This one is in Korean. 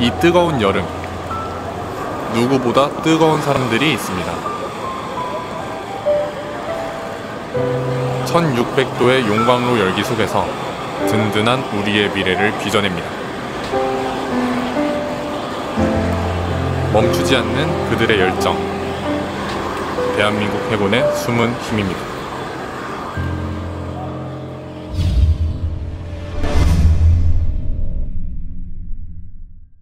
이 뜨거운 여름 누구보다 뜨거운 사람들이 있습니다. 1600도의 용광로 열기 속에서 든든한 우리의 미래를 빚어냅니다. 멈추지 않는 그들의 열정. 대한민국 해군의 숨은 힘입니다.